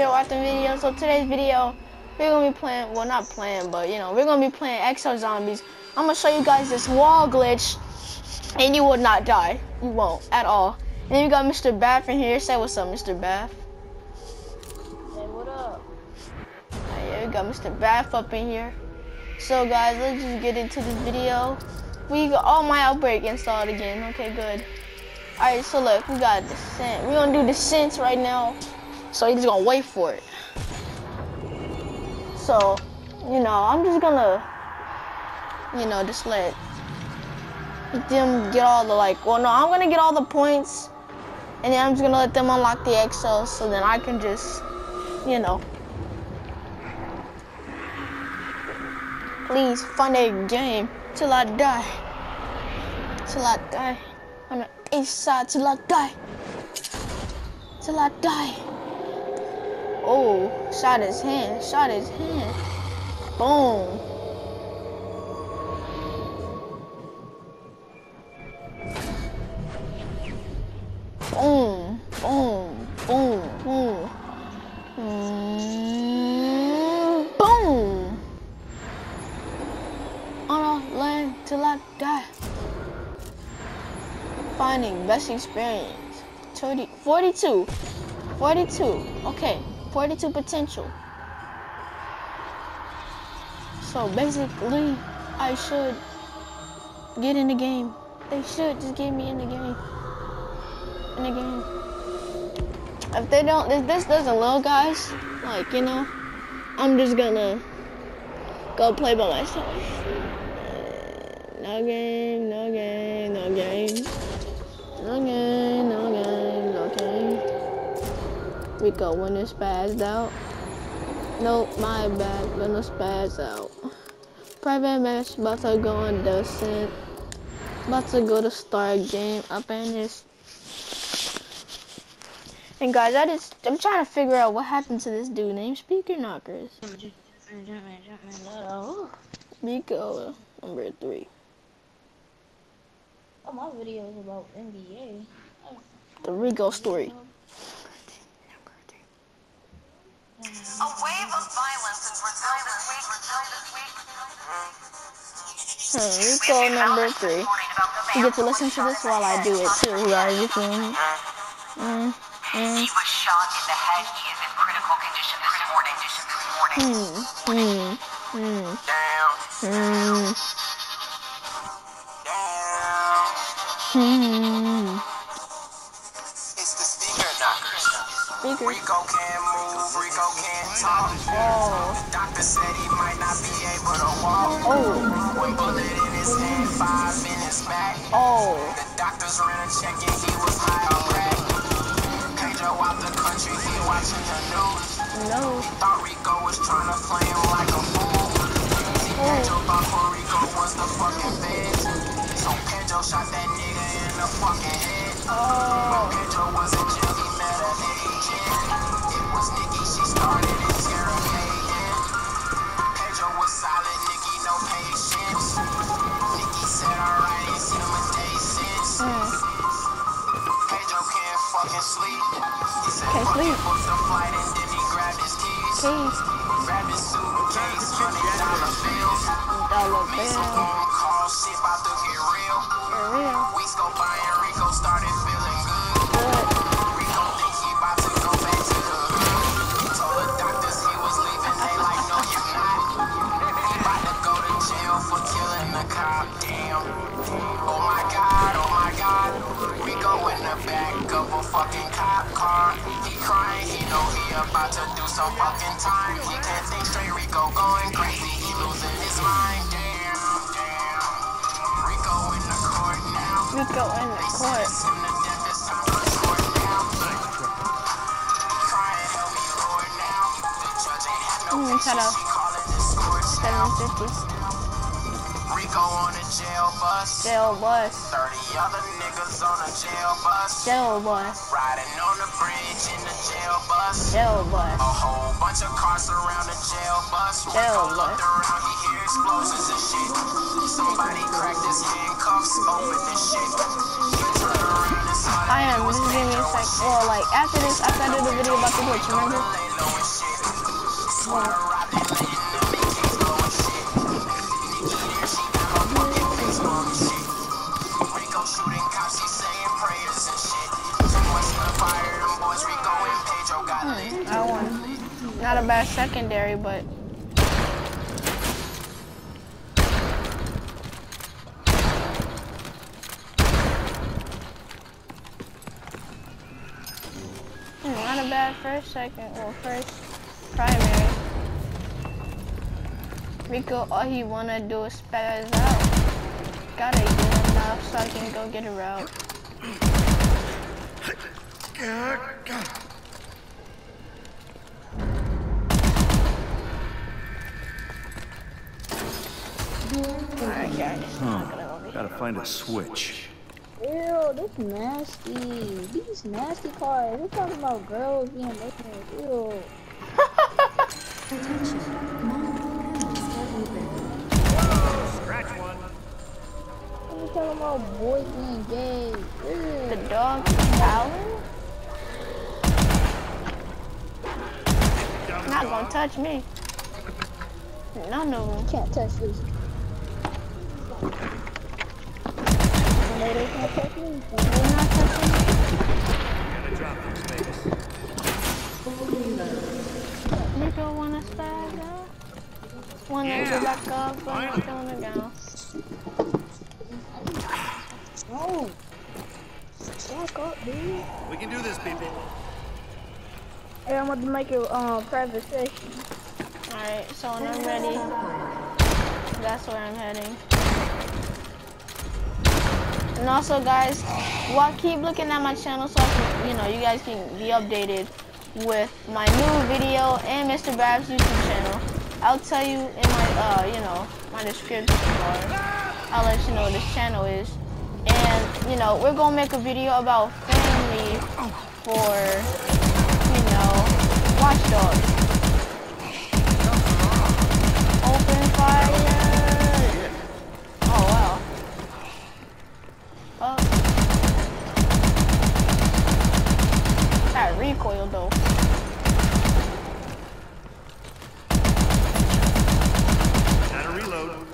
Watching video. So today's video, we're gonna be playing. Well, not playing, but you know, we're gonna be playing Exo Zombies. I'm gonna show you guys this wall glitch, and you will not die. You won't at all. And then we got Mr. Bath in here. Say what's up, Mr. Bath. Hey, what up? Yeah, we got Mr. Bath up in here. So guys, let's just get into this video. We got all my outbreak installed again. Okay, good. Alright, so look, we got descent. We're gonna do descent right now. So he's gonna wait for it. So, you know, I'm just gonna, you know, just let them get all the like, well, no, I'm gonna get all the points, and then I'm just gonna let them unlock the XL, so then I can just, you know, please fund a game till I die, till I die, on the east side till I die, till I die. Oh, shot his hand, shot his hand. Boom. Boom, boom, boom, boom. Boom. On a land till I die. Finding best experience. 30, 42. 42. Okay. 42 potential. So basically, I should get in the game. They should just get me in the game. In the game. If they don't, if this doesn't load, guys, like, you know, I'm just gonna go play by myself. No game, no game, no game. Rico when it spazzed out. Nope, my bad, when it spazzed out. Private match about to go on descent. About to go to start game up in this. And guys, I just I'm trying to figure out what happened to this dude named Speaker Knockerz. Rico number three. Oh, my video is about NBA. The Rico story. A wave of violence in Brazil this week. Brazil this week. Hmm, Rico number three. You get to listen to this while I do it too, guys. You? Mm, mm, He was shot in the head. He is in critical condition this morning. This morning. mm, mm, Down. mm, Down. mm. It's the Speaker Knockerz. Speaker. Rico can't Rico can't talk. Oh, Doctor said he might not be able to walk. oh, One bullet in his head, five minutes back. oh. The doctors ran a check and he was high on crack. Pedro out the country, he watching the news. No. Thought Rico was trying to play him like a fool. See, oh. Pedro thought Rico was the fucking feds. So Pedro shot that nigga in the fucking head. Oh. Pedro was in jail, can't sleep. He said, Can't sleep. booked a flight and then he grabbed his keys. Grabbed his suitcase, hundred dollar bills. Dollar Made some phone calls, shit about to get real. For real. Weeks go in the back of a fucking cop car. He crying, he know he about to do some fucking time. He can't think straight, Rico going crazy, he losing his mind, damn, damn. Rico in the court now. Rico in the court. Sentence him to death, it's time for short now. Crying, help me, Lord, now. The judge ain't had no mm, shut up. she calling the scores now. 750. Rico on a jail bus. Jail bus. 30 other niggas on a jail bus. Jail bus. Riding on the bridge in the jail bus. Jail bus. A whole bunch of cars surround the jail bus. Jail Rico looked bus. around, he hear explosions and shit. Somebody cracked his handcuffs, open this shit. Around and I am. Me a sec. Well, like after this, after I do the video about the glitch, remember? lay Not a bad secondary, but Hmm, not a bad first, second, well, first primary. Rico, all he wanna do is spaz out. Gotta get enough so I can go get a route. Alright, guys. Gotta find a switch. Ew, this nasty. These nasty cars. They're talking about girls being naked. Ew. Attention. Scratch one. They're talking about boys being gay. The Ew. dog howling? Not gonna touch me. None of them. Can't touch this. Nico wanna spaz out? Wanna go back up, but not gonna go. No. Back up, dude. We can do this, people. Hey, I'm about to make a uh, private session. Alright, so when I'm ready, that's where I'm heading. And also guys, well, keep looking at my channel so can, you know, you guys can be updated with my new video and Mr. Babs YouTube channel. I'll tell you in my, uh, you know, my description bar. I'll let you know what this channel is. And, you know, we're gonna make a video about family for, you know, Watch Dogs. Open fire! Oh wow. Oh. That recoil though. Gotta reload.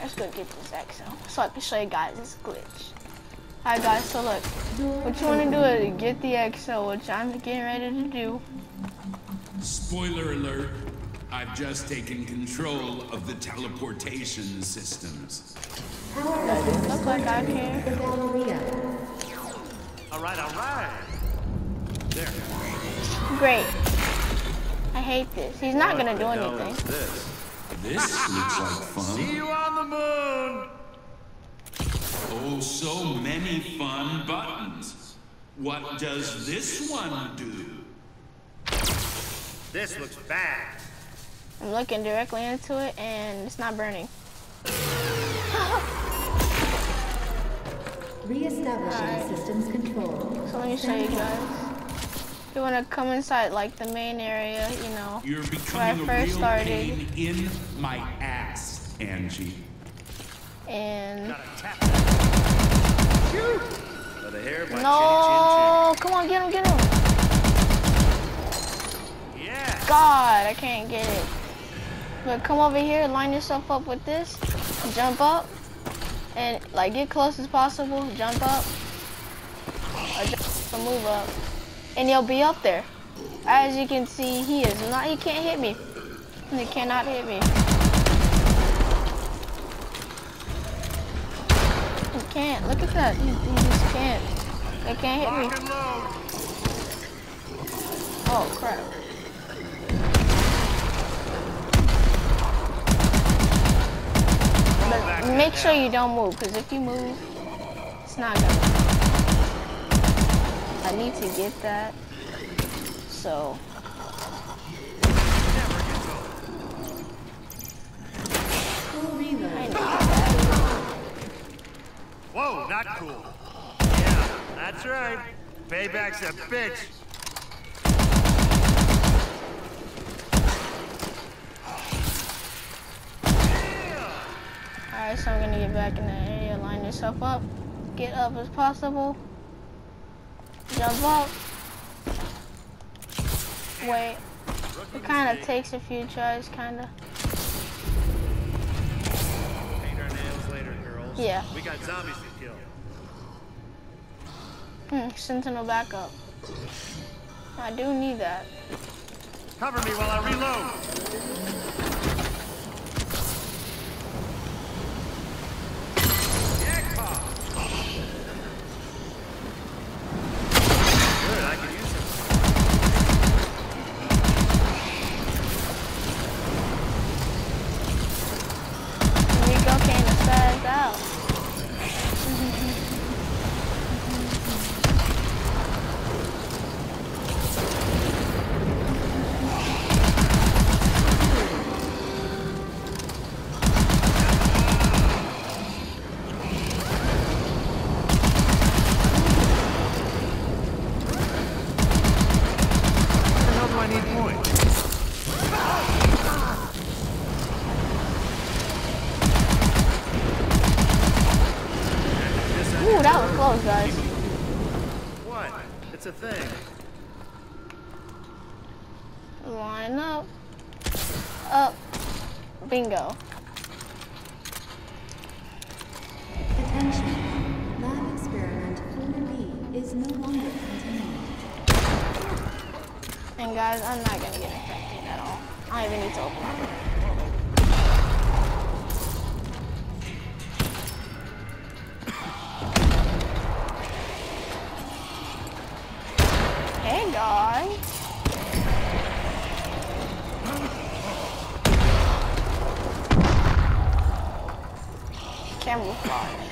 Let's go get this XL so I can show you guys this glitch. Alright guys, so look. What you wanna do is get the XL, which I'm getting ready to do. Spoiler alert, I've just taken control of the teleportation systems. Look like I can. All right, all right. There. Great. I hate this. He's not gonna do What the anything. Is this? This looks like fun. See you on the moon. Oh, so many fun buttons. What does this one do? This looks bad. I'm looking directly into it and it's not burning. Reestablishing systems control. So let me show you guys. You wanna come inside like the main area, you know. You're Where I becoming a first real started. pain in my ass, Angie. And Gotta tap. By the hair, by no, come on, get him, get him. chin, chin. Yeah. God, I can't get it. But come over here, line yourself up with this, jump up, and like get close as possible. Jump up, or just move up, and he'll be up there. As you can see, he is not. He can't hit me. He cannot hit me. He can't. Look at that. He, he just can't. They can't hit me. Lock and load. Oh crap. But make sure you don't move, because if you move, it's not gonna. I need to get that. So, Never gets old. Full reload. I need that. Whoa, not cool. Yeah, that's right. Payback's a bitch. Alright, so I'm gonna get back in the area, line yourself up, get up as possible, jump up. Wait, it kind of takes a few tries, kind of. Paint our nails later, girls. Yeah. We got zombies to kill. Hmm, sentinel backup. I do need that. Cover me while I reload. Yakpa! Good, I can use it. Rico came to spaz out. Where the hell do I need points? Ooh, that was close, guys. What? It's a thing. Line up. Up. Bingo. Attention. Lab experiment 4B is no longer continued. And guys, I'm not gonna get infected at all. I don't even need to open it. Hey guys. Camouflage.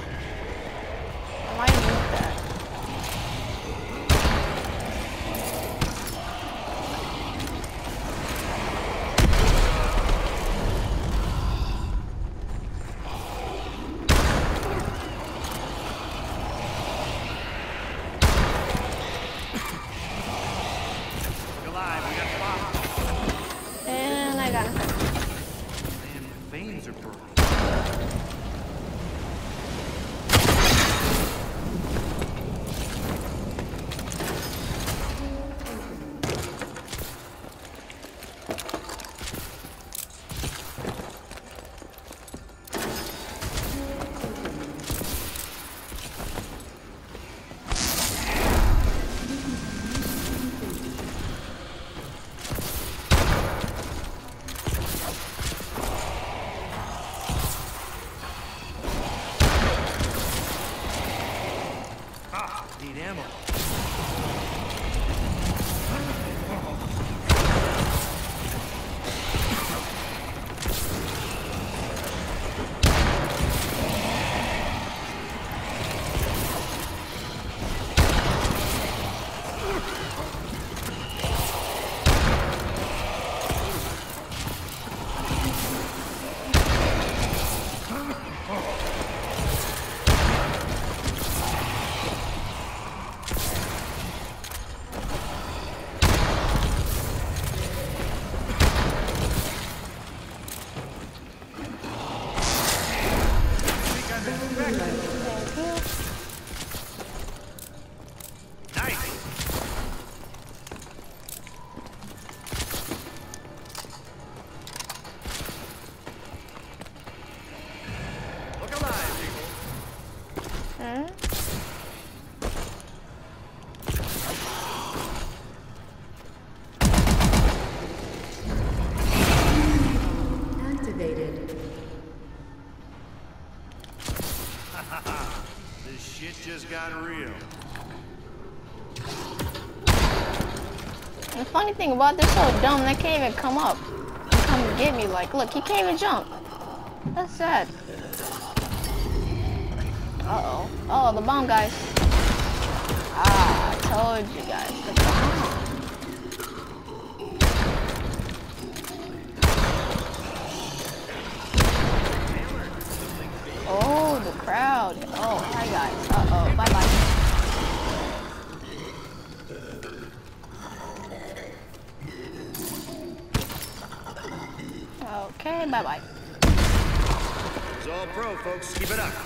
Just got real. The funny thing about this so dumb, they can't even come up and come get me. Like, look, he can't even jump. That's sad. Uh-oh. Oh, the bomb, guys. Ah, I told you guys. The bomb. Oh, the crowd. Oh, hi, guys. Uh-oh. Bye-bye. Okay, bye bye. It's all pro, folks. Keep it up.